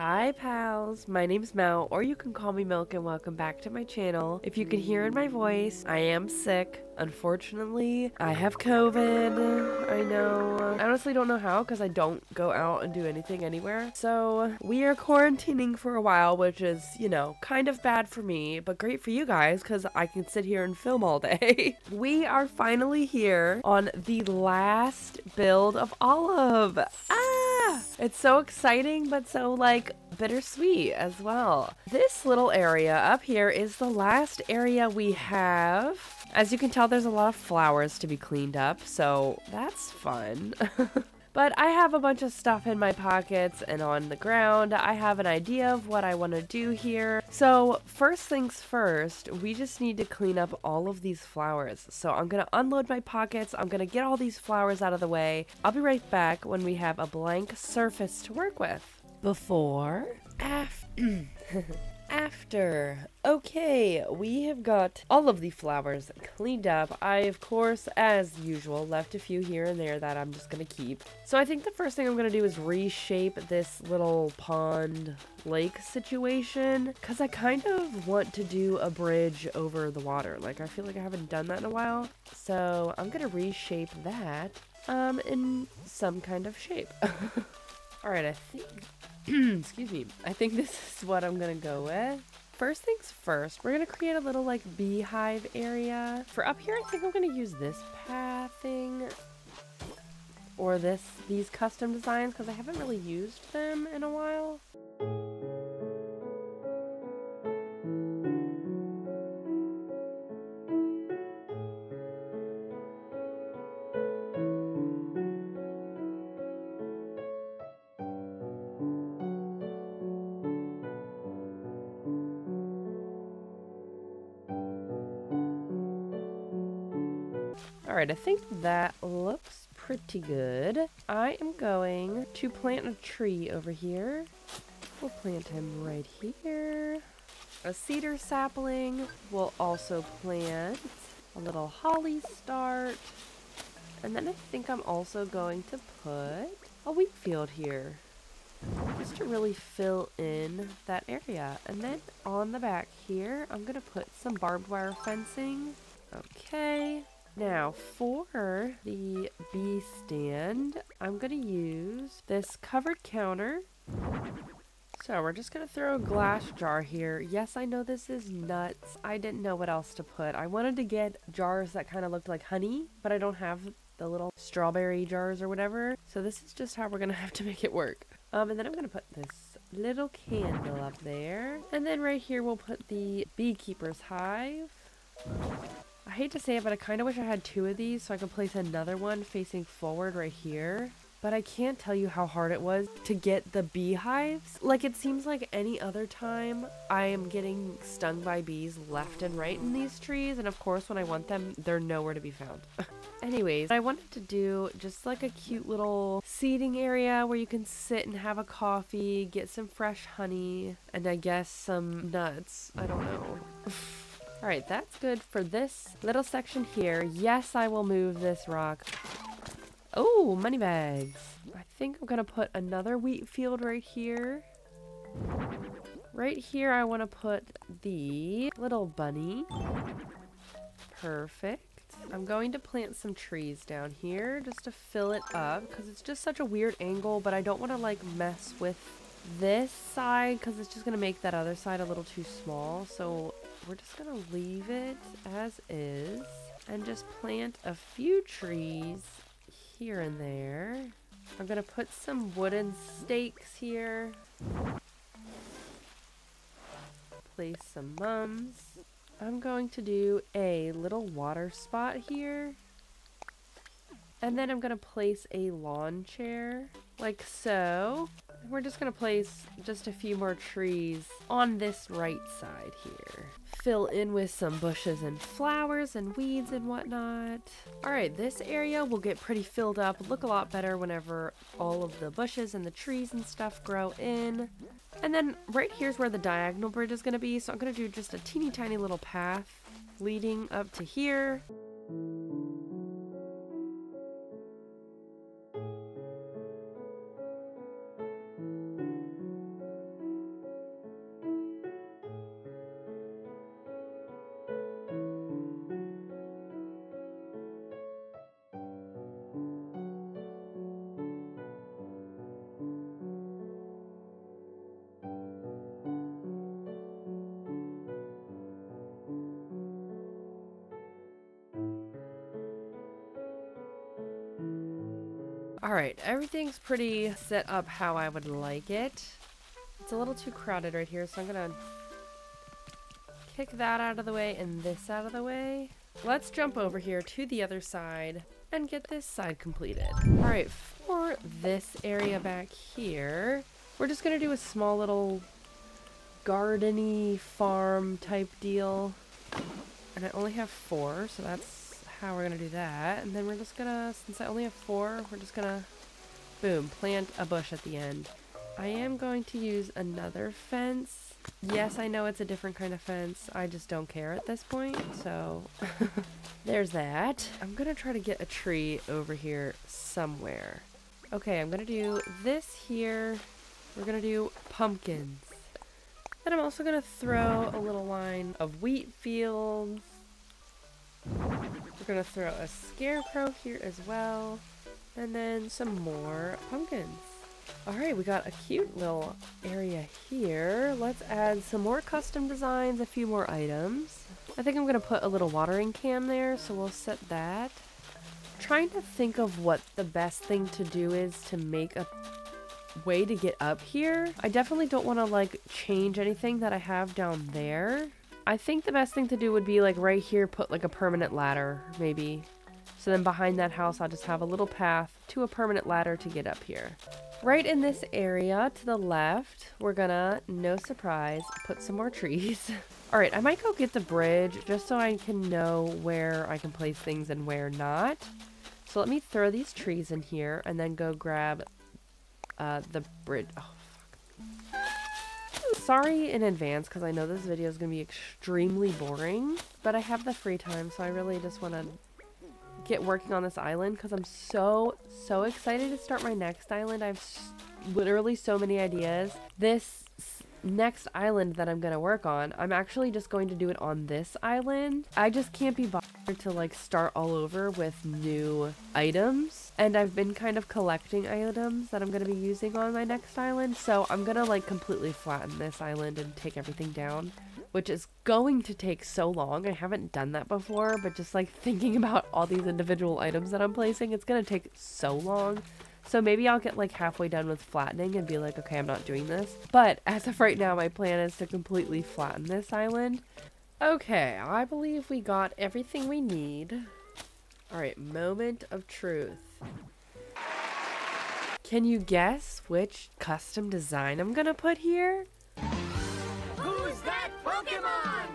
Hi pals, my name's Mal, or you can call me Milk and welcome back to my channel. If you can hear in my voice, I am sick. Unfortunately, I have COVID. I know. I honestly don't know how because I don't go out and do anything anywhere. So we are quarantining for a while, which is, you know, kind of bad for me, but great for you guys because I can sit here and film all day. we are finally here on the last build of Olive. Ah! It's so exciting, but so like bittersweet as well. This little area up here is the last area we have. As you can tell, there's a lot of flowers to be cleaned up, so that's fun. But I have a bunch of stuff in my pockets and on the ground. I have an idea of what I want to do here. So first things first, we just need to clean up all of these flowers. So I'm going to unload my pockets. I'm going to get all these flowers out of the way. I'll be right back when we have a blank surface to work with. Before, after... Ah, after. Okay, we have got all of the flowers cleaned up. I, of course, as usual, left a few here and there that I'm just going to keep. So I think the first thing I'm going to do is reshape this little pond lake situation because I kind of want to do a bridge over the water. Like, I feel like I haven't done that in a while. So I'm going to reshape that um, in some kind of shape. Alright, I think excuse me, I think this is what I'm gonna go with. First things first, we're gonna create a little like beehive area. For up here, I think I'm gonna use this pathing or this these custom designs because I haven't really used them in a while. Alright, I think that looks pretty good. I am going to plant a tree over here. We'll plant him right here. A cedar sapling. We'll also plant a little holly start. And then I think I'm also going to put a wheat field here. Just to really fill in that area. And then on the back here, I'm going to put some barbed wire fencing. Okay. Now, for the bee stand, I'm going to use this covered counter. So we're just going to throw a glass jar here. Yes, I know this is nuts. I didn't know what else to put. I wanted to get jars that kind of looked like honey, but I don't have the little strawberry jars or whatever. So this is just how we're going to have to make it work. Um, and then I'm going to put this little candle up there. And then right here we'll put the beekeeper's hive. I hate to say it, but I kind of wish I had two of these so I could place another one facing forward right here. But I can't tell you how hard it was to get the beehives. Like, it seems like any other time I am getting stung by bees left and right in these trees. And of course, when I want them, they're nowhere to be found. Anyways, I wanted to do just like a cute little seating area where you can sit and have a coffee, get some fresh honey, and I guess some nuts. I don't know. Alright, that's good for this little section here. Yes, I will move this rock. Oh, money bags. I think I'm going to put another wheat field right here. Right here, I want to put the little bunny. Perfect. I'm going to plant some trees down here just to fill it up because it's just such a weird angle, but I don't want to like mess with this side because it's just going to make that other side a little too small. So we're just going to leave it as is and just plant a few trees here and there. I'm going to put some wooden stakes here. Place some mums. I'm going to do a little water spot here. And then I'm going to place a lawn chair like so. We're just to place just a few more trees on this right side here. Fill in with some bushes and flowers and weeds and whatnot. Alright, this area will get pretty filled up, look a lot better whenever all of the bushes and the trees and stuff grow in. And then right here's where the diagonal bridge is to be, so I'm to do just a teeny tiny little path leading up to here. Alright, everything's pretty set up how I would like it. It's a little too crowded right here, so I'm gonna kick that out of the way and this out of the way. Let's jump over here to the other side and get this side completed. Alright, for this area back here, we're just gonna do a small little gardeny farm type deal. And I only have four, so that's how we're gonna do that. And then we're just gonna, since I only have four, we're just gonna, boom, plant a bush at the end. I am going to use another fence. Yes, I know it's a different kind of fence. I just don't care at this point, so there's that. I'm gonna try to get a tree over here somewhere. Okay, I'm gonna do this here. We're gonna do pumpkins. Then I'm also gonna throw a little line of wheat fields. We're gonna throw a scarecrow here as well. And then some more pumpkins. Alright, we got a cute little area here. Let's add some more custom designs, a few more items. I think I'm going to put a little watering can there, so we'll set that. trying to think of what the best thing to do is to make a way to get up here. I definitely don't want to like change anything that I have down there. I think the best thing to do would be like right here put like a permanent ladder maybe. So then behind that house I'll just have a little path to a permanent ladder to get up here. Right in this area to the left, we're gonna, no surprise, put some more trees. Alright, I might go get the bridge just so I can know where I can place things and where not. So let me throw these trees in here and then go grab uh, the bridge. Oh. Sorry in advance because I know this video is going to be extremely boring, but I have the free time, so I really just want to get working on this island because I'm so, so excited to start my next island. I have literally so many ideas. This next island that I'm going to work on, I'm actually just going to do it on this island. I just can't be bothered to like start all over with new items. And I've been kind of collecting items that I'm going to be using on my next island. So I'm going to like completely flatten this island and take everything down. Which is going to take so long. I haven't done that before, but just like thinking about all these individual items that I'm placing, it's going to take so long. So maybe I'll get like halfway done with flattening and be like, okay, I'm not doing this. But as of right now, my plan is to completely flatten this island. Okay, I believe we got everything we need. Alright, moment of truth. Can you guess which custom design I'm gonna put here? Who's that Pokemon?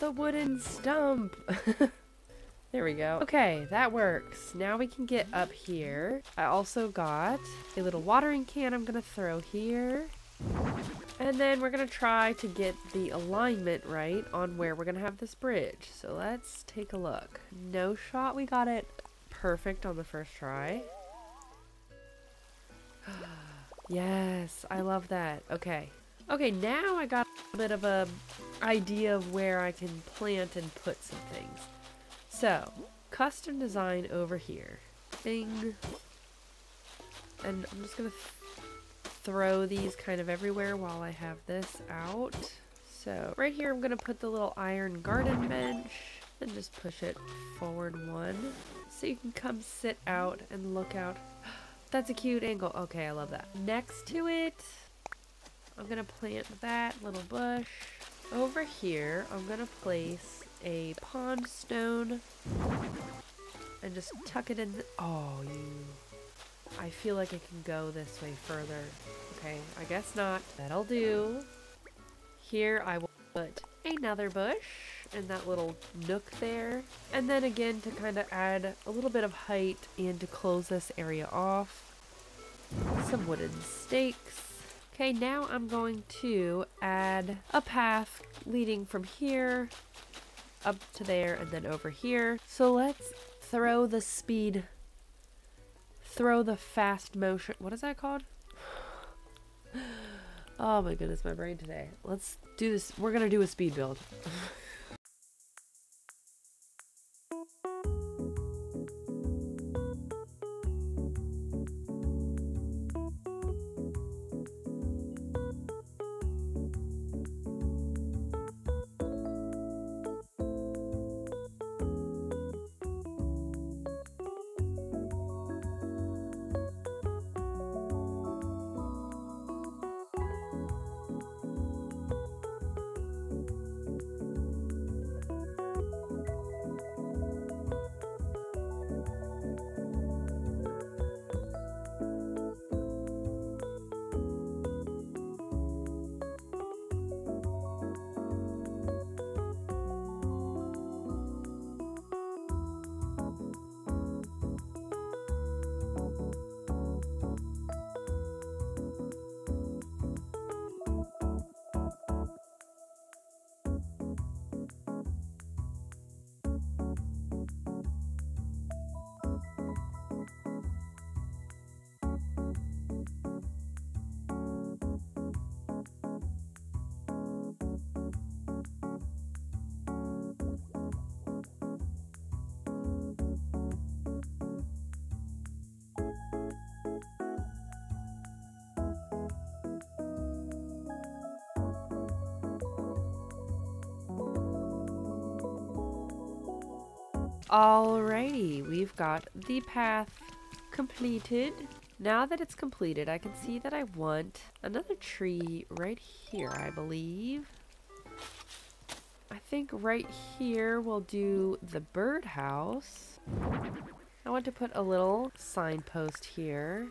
The wooden stump. There we go. Okay, that works. Now we can get up here. I also got a little watering can I'm going to throw here. And then we're going to try to get the alignment right on where we're going to have this bridge. So let's take a look. No shot, we got it perfect on the first try. yes, I love that. Okay. Okay, now I got a bit of a idea of where I can plant and put some things. So, custom design over here. Bing. And I'm just going to th throw these kind of everywhere while I have this out. So, right here I'm going to put the little iron garden bench and just push it forward one. So you can come sit out and look out. That's a cute angle. Okay, I love that. Next to it, I'm going to plant that little bush. Over here, I'm going to place a pond stone and just tuck it in. oh, you. I feel like it can go this way further. Okay, I guess not. That'll do. Here I will put another bush in that little nook there. And then again to kind of add a little bit of height and to close this area off. Some wooden stakes. Okay, now I'm going to add a path leading from here up to there and then over here. So let's throw the speed, throw the fast motion. What is that called? oh my goodness, my brain today. Let's do this. We're going to do a speed build. Alrighty, we've got the path completed. Now that it's completed, I can see that I want another tree right here, I believe. I think right here we'll do the birdhouse. I want to put a little signpost here.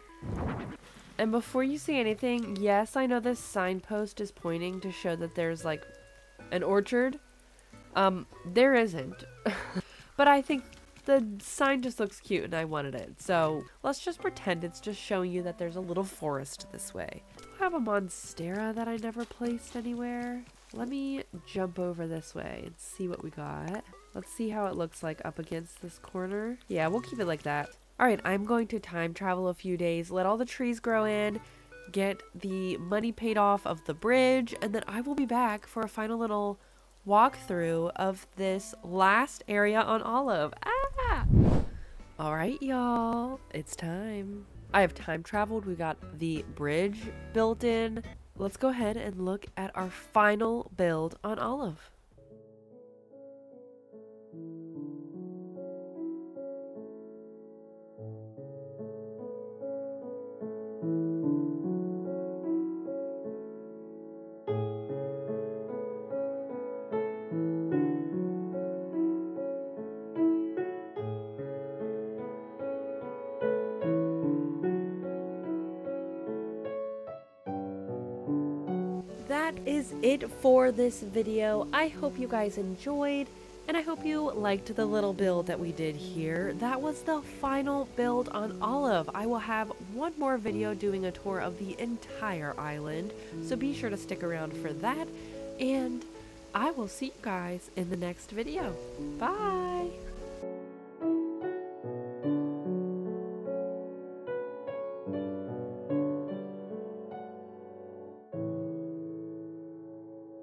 And before you say anything, yes, I know this signpost is pointing to show that there's like an orchard. Um, there isn't. but I think the sign just looks cute and I wanted it. So let's just pretend it's just showing you that there's a little forest this way. I have a Monstera that I never placed anywhere. Let me jump over this way and see what we got. Let's see how it looks like up against this corner. Yeah, we'll keep it like that. Alright, I'm going to time travel a few days, let all the trees grow in, get the money paid off of the bridge, and then I will be back for a final little walkthrough of this last area on Olive. Ah! Alright, y'all, it's time. I have time traveled. We got the bridge built in. Let's go ahead and look at our final build on Olive. It for this video. I hope you guys enjoyed and I hope you liked the little build that we did here. That was the final build on Olive. I will have one more video doing a tour of the entire island, so be sure to stick around for that. And I will see you guys in the next video. Bye!